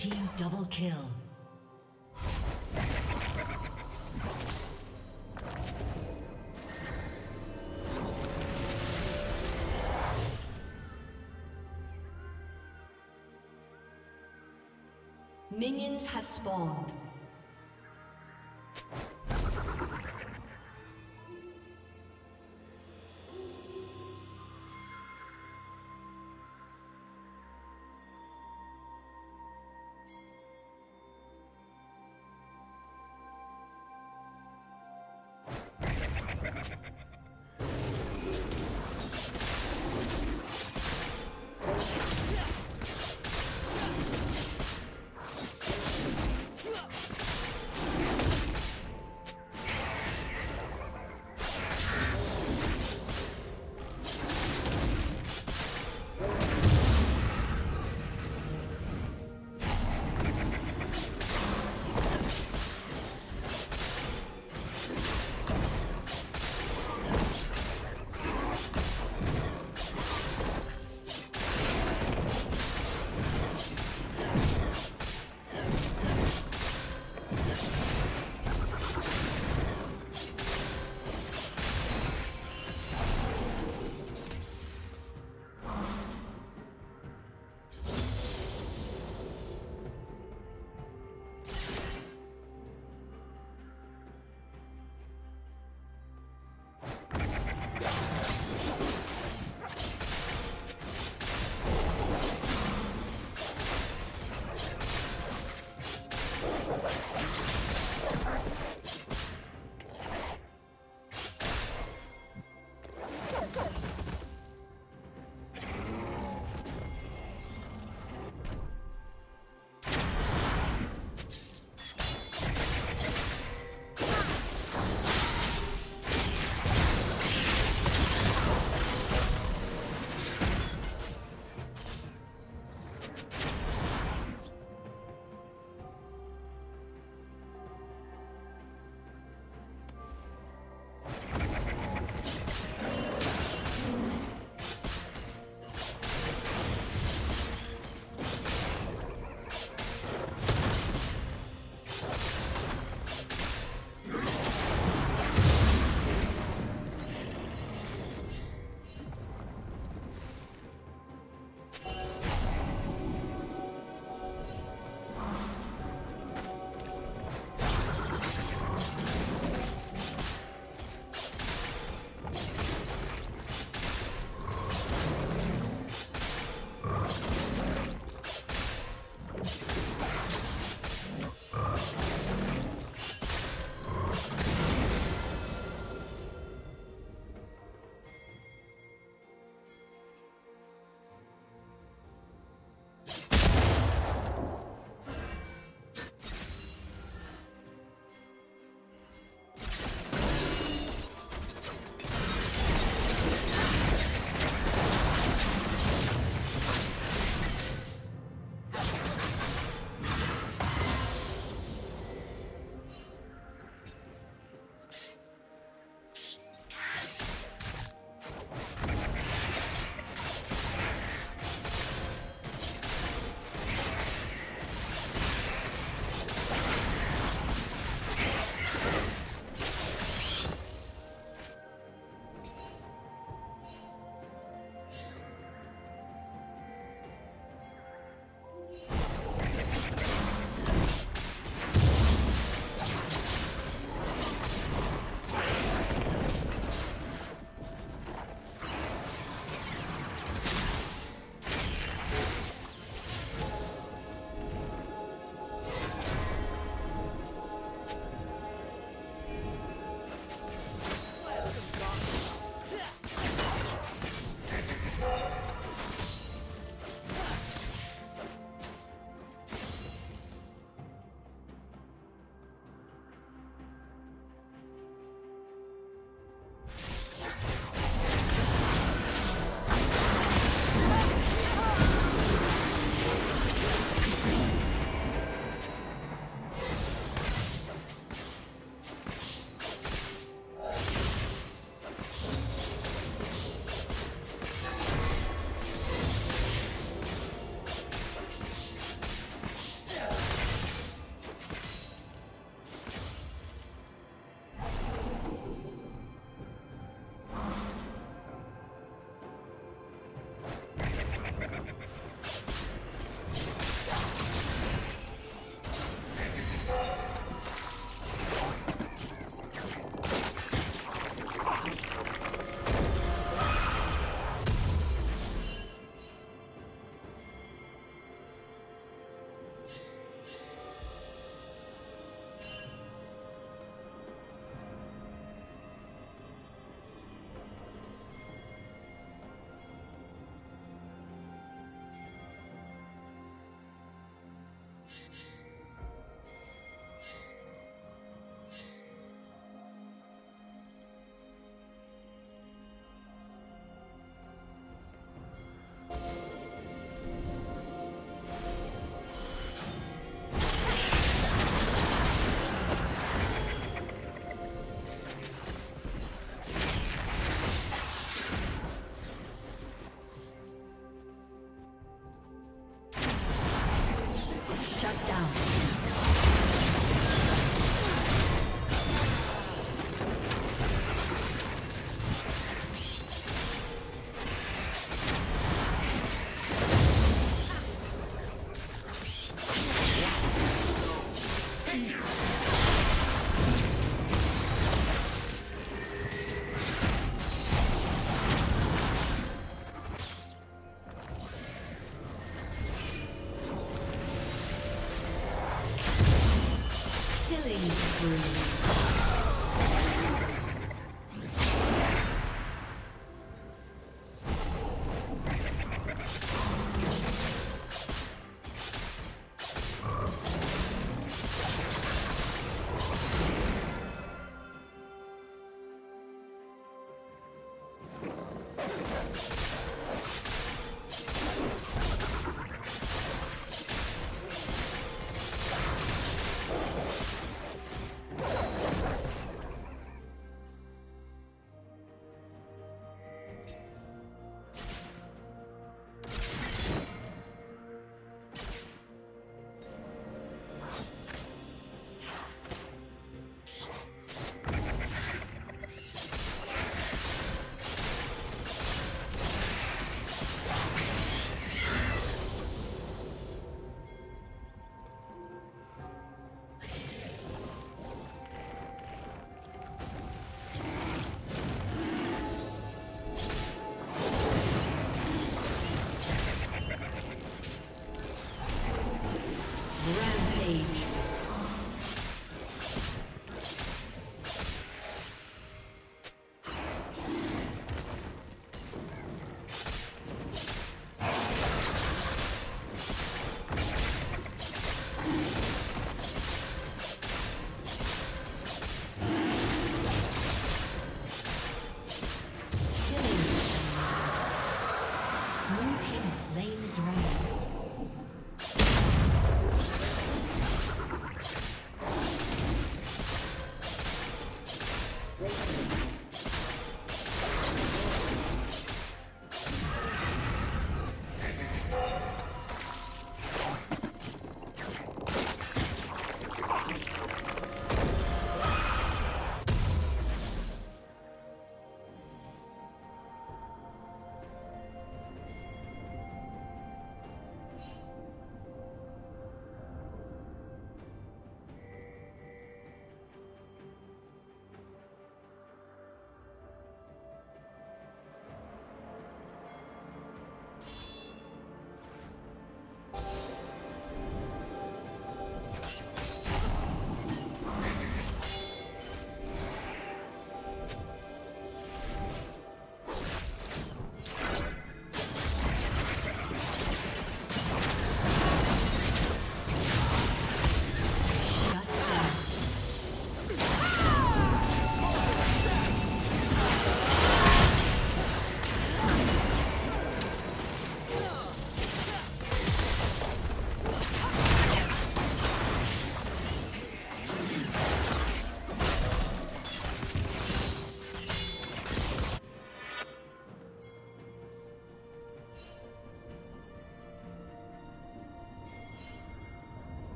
team double kill. Minions have spawned.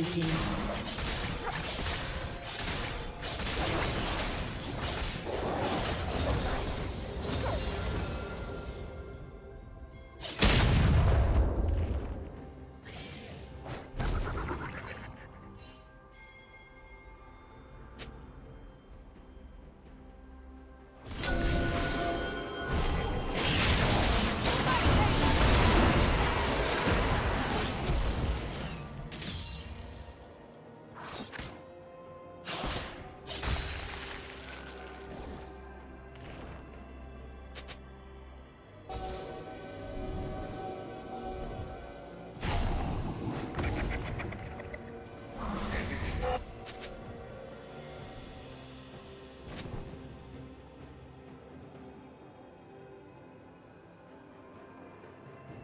Dominating.